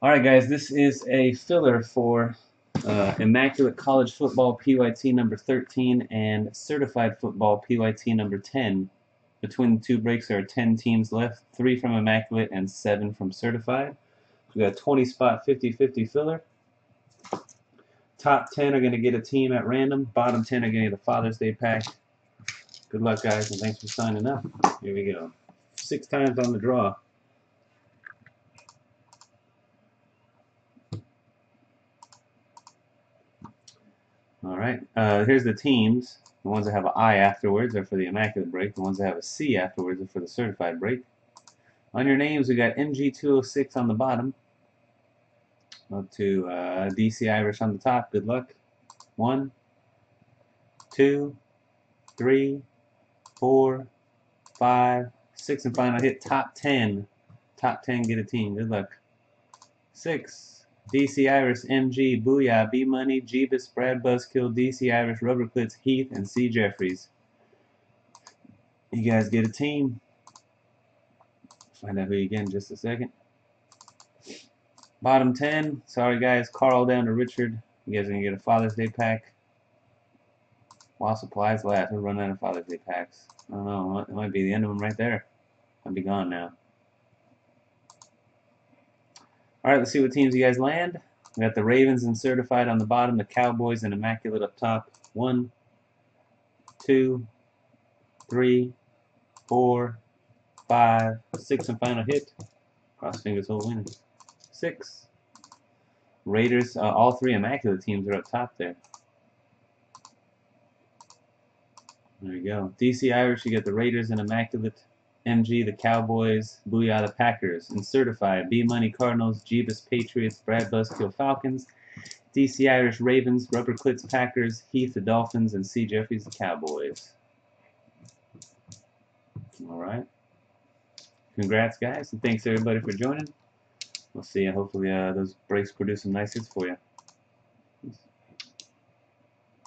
Alright guys, this is a filler for uh, Immaculate College Football PYT number 13 and Certified Football PYT number 10. Between the two breaks there are 10 teams left, 3 from Immaculate and 7 from Certified. We got 20 spot 50-50 filler. Top 10 are going to get a team at random. Bottom 10 are going to get a Father's Day pack. Good luck guys and thanks for signing up. Here we go. Six times on the draw. Alright, uh, here's the teams. The ones that have an I afterwards are for the Immaculate break. The ones that have a C afterwards are for the Certified break. On your names, we got MG206 on the bottom. Up to uh, DC Irish on the top. Good luck. One, two, three, four, five, six, and final hit top 10. Top 10 get a team. Good luck. Six, DC Irish, MG, Booyah, B Money, Jeebus, Brad Buzzkill, DC Irish, Rubber Clits, Heath, and C Jeffries. You guys get a team. Find out who you get in just a second. Bottom 10, sorry guys, Carl down to Richard. You guys are going to get a Father's Day pack. While supplies last, we're running out of Father's Day packs. I don't know, it might be the end of them right there. I'll be gone now. Alright, let's see what teams you guys land. We got the Ravens and Certified on the bottom, the Cowboys and Immaculate up top. One, two, three, four, five, six, and final hit. Cross fingers, whole winner. Six. Raiders, uh, all three Immaculate teams are up top there. There you go. DC Irish, you get the Raiders and Immaculate. MG, the Cowboys, Booyah, the Packers, and certified B Money Cardinals, Jeebus Patriots, Brad Buzzkill Falcons, DC Irish Ravens, Rubber Clits Packers, Heath the Dolphins, and C Jeffries the Cowboys. Alright. Congrats guys, and thanks everybody for joining. We'll see you. Hopefully uh, those breaks produce some nice hits for you.